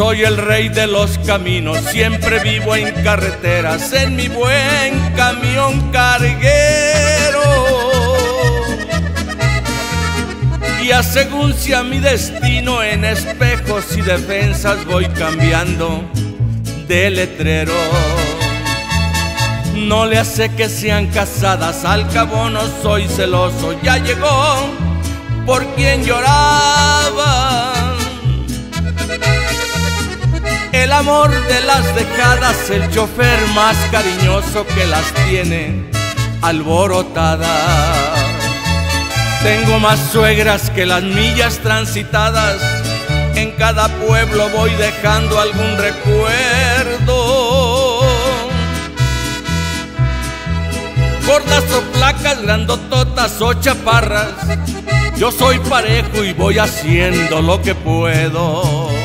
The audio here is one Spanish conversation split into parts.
soy el rey de los caminos, siempre vivo en carreteras, en mi buen camión carguero. Y a según sea mi destino, en espejos y defensas voy cambiando de letrero. No le hace que sean casadas, al cabo no soy celoso, ya llegó por quien lloraba. Amor de las dejadas, el chofer más cariñoso que las tiene alborotadas. Tengo más suegras que las millas transitadas, en cada pueblo voy dejando algún recuerdo. Gordas o placas, grandototas o chaparras, yo soy parejo y voy haciendo lo que puedo.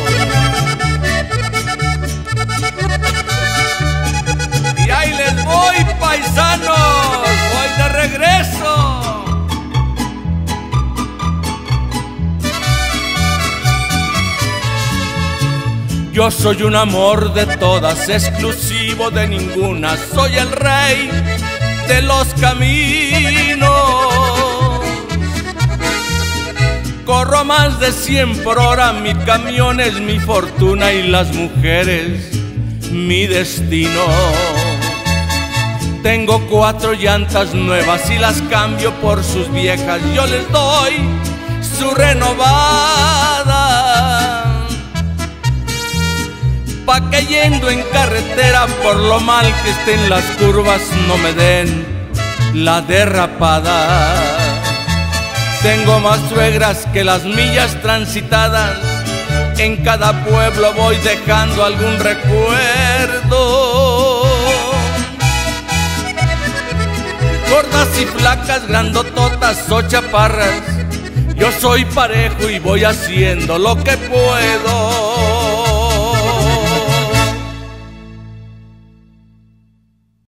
Yo soy un amor de todas, exclusivo de ninguna, soy el rey de los caminos. Corro más de 100 por hora, mi camión es mi fortuna y las mujeres mi destino. Tengo cuatro llantas nuevas y las cambio por sus viejas. Yo les doy su renovada. Pa' que en carretera por lo mal que estén las curvas no me den la derrapada. Tengo más suegras que las millas transitadas. En cada pueblo voy dejando algún recuerdo. Gordas y flacas, grandototas o chaparras. Yo soy parejo y voy haciendo lo que puedo.